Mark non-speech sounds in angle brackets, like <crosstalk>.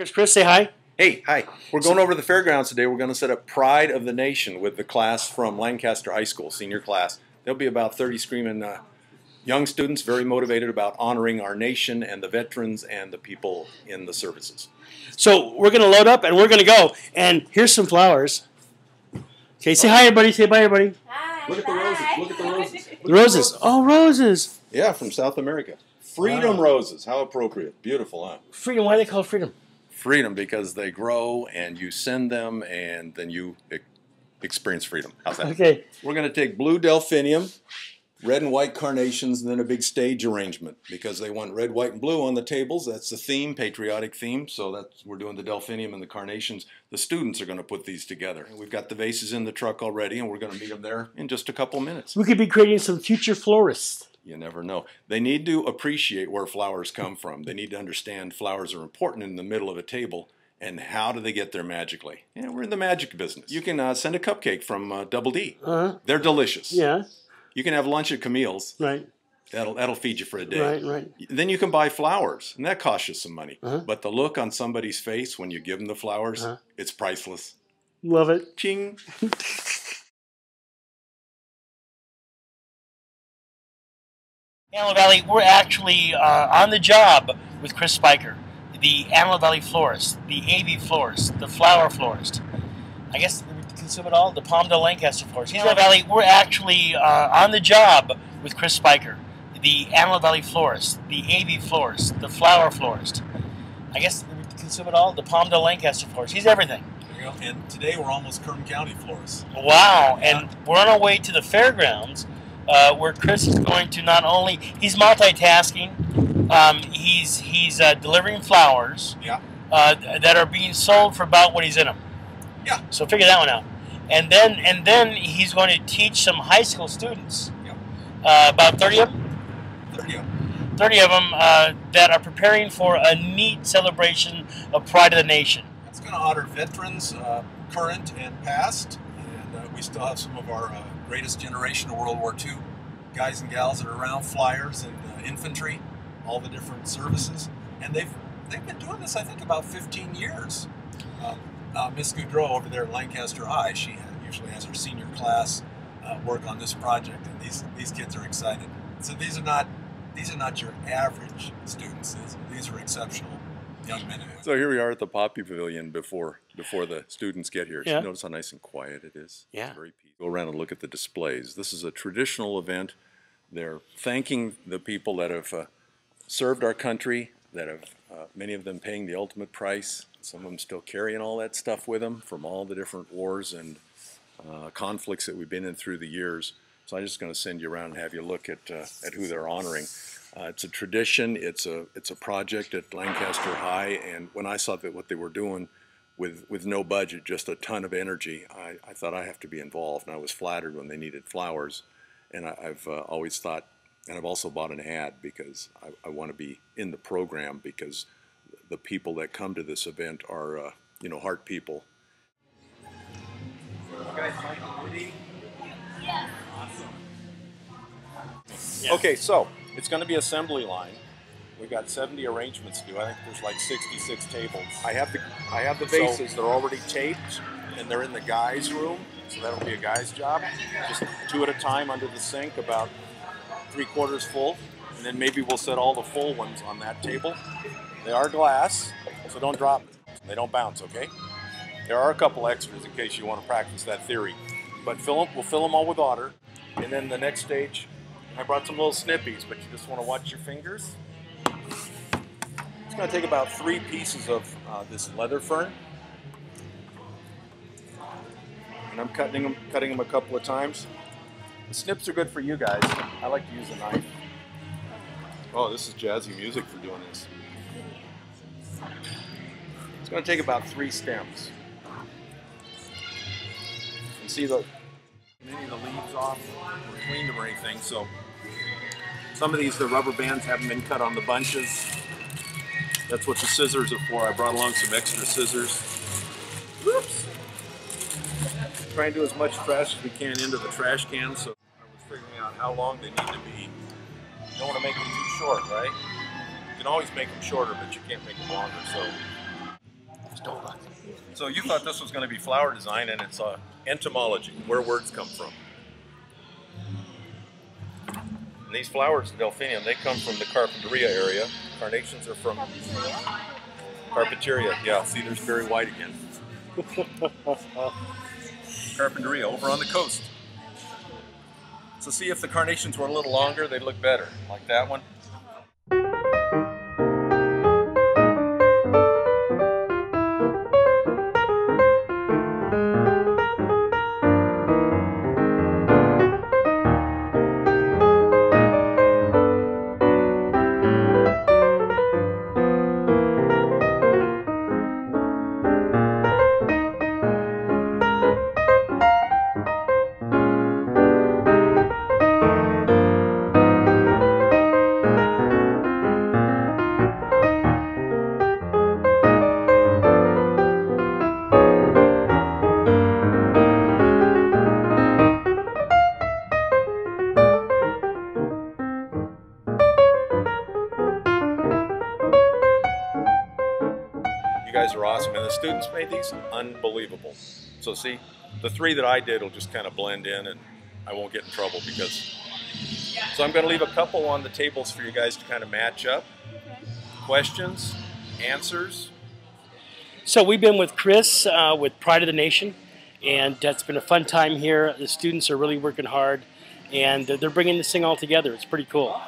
Here's Chris. Say hi. Hey, hi. We're going over to the fairgrounds today. We're going to set up Pride of the Nation with the class from Lancaster High School, senior class. There'll be about 30 screaming uh, young students, very motivated about honoring our nation and the veterans and the people in the services. So we're going to load up and we're going to go. And here's some flowers. Okay, say hi, everybody. Say bye, everybody. Hi. Look at the roses. Look at the roses. <laughs> The roses. Oh, roses. Yeah, from South America. Freedom Wow. roses. How appropriate. Beautiful, huh? Freedom. Why do they call it freedom? Freedom because they grow and you send them and then you e- experience freedom. How's that? Okay. We're going to take blue delphinium, red and white carnations, and then a big stage arrangement because they want red, white, and blue on the tables. That's the theme, patriotic theme. So that's we're doing the delphinium and the carnations. The students are going to put these together. We've got the vases in the truck already, and we're going to meet them there in just a couple minutes. We could be creating some future florists. You never know. They need to appreciate where flowers come from. They need to understand flowers are important in the middle of a table. And how do they get there magically? Yeah, we're in the magic business. You can uh, send a cupcake from uh, Double D. Uh huh. They're delicious. Yeah. You can have lunch at Camille's. Right. That'll that'll feed you for a day. Right. Right. Then you can buy flowers, and that costs you some money. Uh-huh. But the look on somebody's face when you give them the flowers, Uh-huh. it's priceless. Love it. Ching. <laughs> Antelope Valley, we're actually uh, on the job with Chris Spiker, the Antelope Valley florist, the AV florist, the flower florist. I guess we consume it all, the Palm Palmdale Lancaster florist. Antelope Valley, we're actually uh, on the job with Chris Spiker, the Antelope Valley florist, the AV florist, the flower florist. I guess we consume it all, the Palm Palmdale Lancaster florist. He's everything. And today we're almost Kern County florists. Wow! And we're on our way to the fairgrounds, uh, where Chris is going to not only he's multitasking, um, he's he's uh, delivering flowers Yeah. uh, that are being sold for about what he's in them. Yeah. So figure that one out. And then and then he's going to teach some high school students, Yep. uh, about thirty of them, 30 of them. 30 of them uh, that are preparing for a neat celebration of Pride of the Nation. It's going to honor veterans, uh, current and past, and uh, we still have some of our uh, greatest generation of World War II guys and gals that are around, flyers and uh, infantry, all the different services, and they've they've been doing this, I think, about 15 years. Uh, uh, Miss Goudreau over there at Lancaster High, she usually has her senior class uh, work on this project, and these these kids are excited. So these are not these are not your average students. These are exceptional young men and. So here we are at the Poppy Pavilion before before the students get here. Yeah. Notice how nice and quiet it is. Yeah. It's very peaceful. Go around and look at the displays. This is a traditional event. They're thanking the people that have uh, served our country, that have uh, many of them paying the ultimate price. Some of them still carrying all that stuff with them from all the different wars and uh, conflicts that we've been in through the years. So I'm just going to send you around and have you look at uh, at who they're honoring. Uh, it's a tradition. It's a it's a project at Lancaster High, and when I saw that what they were doing with with no budget, just a ton of energy, I, I thought I have to be involved, and I was flattered when they needed flowers, and I, I've uh, always thought, and I've also bought an ad because I, I want to be in the program because the people that come to this event are uh, you know heart people. Okay, so it's going to be assembly line. We've got 70 arrangements to do. I think there's like 66 tables. I have the I have the vases. they're already taped, and they're in the guys' room. So that'll be a guy's job. Just two at a time under the sink, about three quarters full, and then maybe we'll set all the full ones on that table. They are glass, so don't drop. them. They don't bounce. Okay. There are a couple extras in case you want to practice that theory. But fill 'em- we'll fill them all with water. And then the next stage, I brought some little snippies, but you just want to watch your fingers. It's going to take about three pieces of uh, this leather fern. And I'm cutting them, cutting them a couple of times. The snips are good for you guys. I like to use a knife. Oh, this is jazzy music for doing this. It's going to take about three stems. Can see the many of the off or cleaned them or anything. So some of these, the rubber bands haven't been cut on the bunches. That's what the scissors are for. I brought along some extra scissors. Whoops. Try and do as much trash as we can into the trash can. So I was figuring out how long they need to be. You don't want to make them too short, right? You can always make them shorter, but you can't make them longer. So So you thought this was going to be flower design, and it's uh, entomology, where words come from. And these flowers, delphinium, they come from the Carpinteria area. Carnations are from Carpinteria. Yeah, see, there's Barry White again. <laughs> Carpinteria, over on the coast. So see if the carnations were a little longer, they'd look better, like that one. Guys are awesome, and the students made these unbelievable. So see, the three that I did will just kind of blend in, and I won't get in trouble because. So I'm going to leave a couple on the tables for you guys to kind of match up. Questions, answers. So we've been with Chris uh, with Pride of the Nation, and it's been a fun time here. The students are really working hard, and they're bringing this thing all together. It's pretty cool.